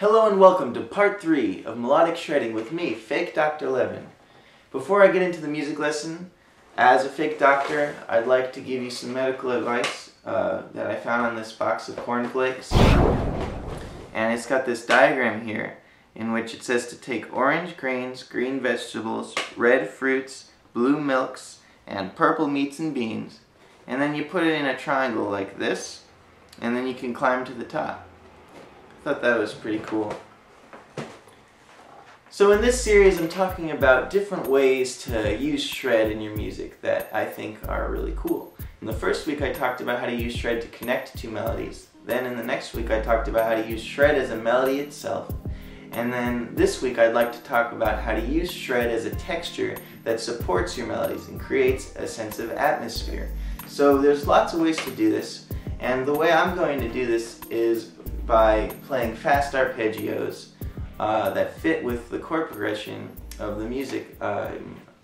Hello and welcome to part 3 of Melodic Shredding with me, Fake Dr. Levin. Before I get into the music lesson, as a fake doctor, I'd like to give you some medical advice uh, that I found on this box of cornflakes. And it's got this diagram here in which it says to take orange grains, green vegetables, red fruits, blue milks, and purple meats and beans, and then you put it in a triangle like this, and then you can climb to the top. I thought that was pretty cool. So in this series I'm talking about different ways to use shred in your music that I think are really cool. In the first week I talked about how to use shred to connect two melodies. Then in the next week I talked about how to use shred as a melody itself. And then this week I'd like to talk about how to use shred as a texture that supports your melodies and creates a sense of atmosphere. So there's lots of ways to do this. And the way I'm going to do this is by playing fast arpeggios uh, that fit with the chord progression of the music uh,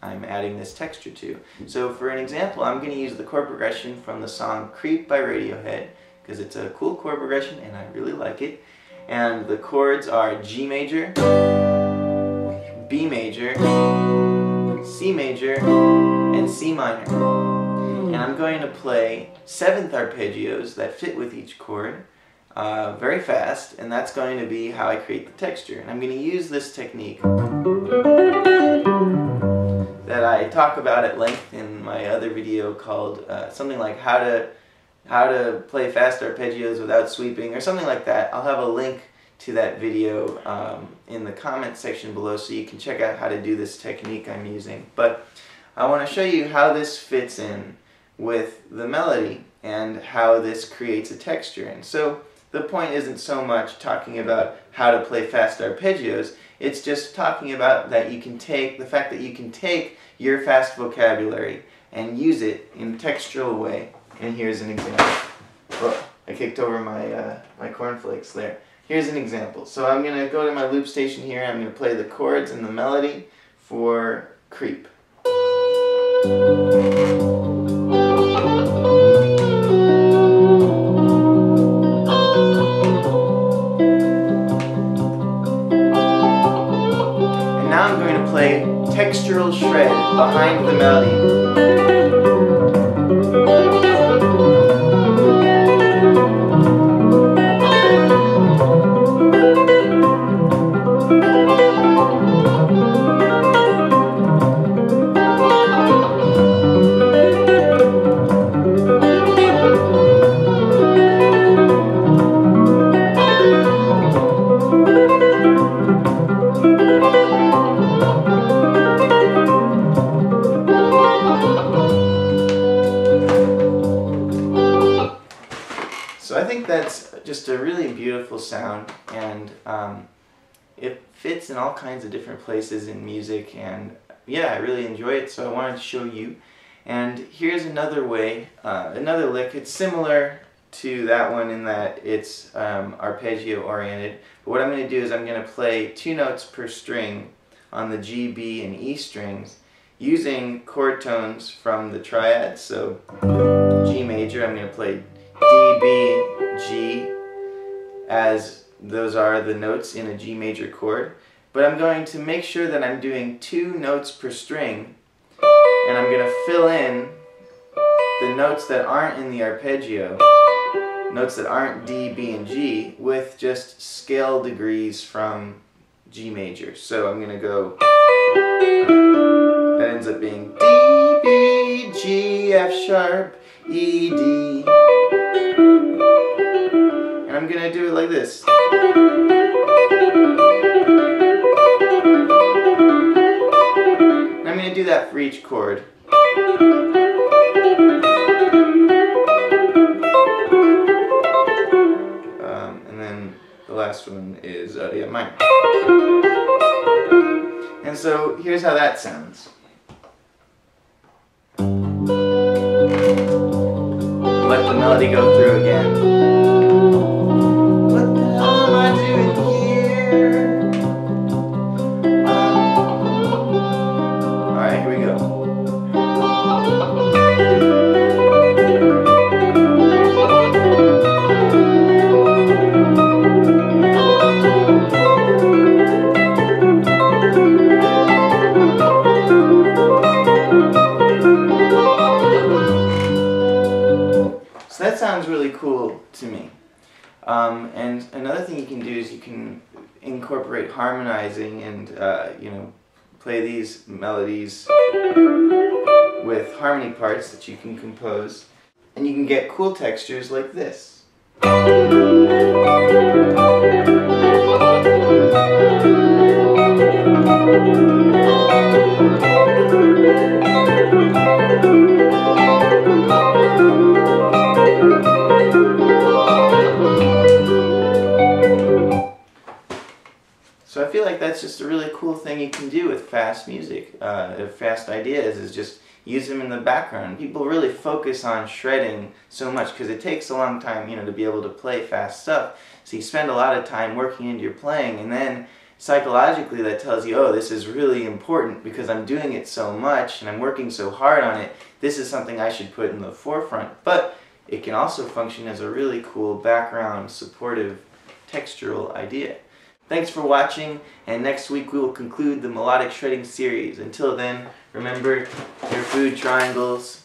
I'm adding this texture to. So for an example, I'm going to use the chord progression from the song Creep by Radiohead because it's a cool chord progression and I really like it. And the chords are G major, B major, C major, and C minor. And I'm going to play seventh arpeggios that fit with each chord uh, very fast, and that's going to be how I create the texture. And I'm going to use this technique that I talk about at length in my other video called uh, something like how to how to play fast arpeggios without sweeping or something like that. I'll have a link to that video um, in the comment section below so you can check out how to do this technique I'm using. But I want to show you how this fits in with the melody and how this creates a texture. And so the point isn't so much talking about how to play fast arpeggios, it's just talking about that you can take, the fact that you can take your fast vocabulary and use it in a textural way. And here's an example. Oh, I kicked over my, uh, my cornflakes there. Here's an example. So I'm going to go to my loop station here, I'm going to play the chords and the melody for Creep. Behind the melody. Just a really beautiful sound and um, it fits in all kinds of different places in music and yeah I really enjoy it so I wanted to show you. And here's another way uh, another lick. It's similar to that one in that it's um, arpeggio oriented. But what I'm going to do is I'm going to play two notes per string on the G, B, and E strings using chord tones from the triad. So G major I'm going to play D, B, G as those are the notes in a G major chord. But I'm going to make sure that I'm doing two notes per string and I'm going to fill in the notes that aren't in the arpeggio, notes that aren't D, B, and G with just scale degrees from G major. So I'm going to go, that ends up being D, B, G, F sharp, E, D, I'm gonna do it like this. I'm gonna do that for each chord. Um, and then the last one is uh, yeah, minor. And so here's how that sounds. Let the melody go through again. Cool to me. Um, and another thing you can do is you can incorporate harmonizing and uh, you know play these melodies with harmony parts that you can compose and you can get cool textures like this. That's just a really cool thing you can do with fast music, uh, fast ideas, is just use them in the background. People really focus on shredding so much because it takes a long time, you know, to be able to play fast stuff. So you spend a lot of time working into your playing and then psychologically that tells you, oh, this is really important because I'm doing it so much and I'm working so hard on it. This is something I should put in the forefront. But it can also function as a really cool background supportive textural idea. Thanks for watching, and next week we will conclude the melodic shredding series. Until then, remember your food triangles,